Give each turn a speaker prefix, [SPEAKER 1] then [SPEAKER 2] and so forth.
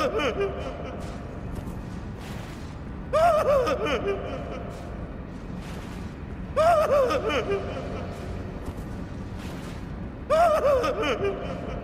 [SPEAKER 1] Ah!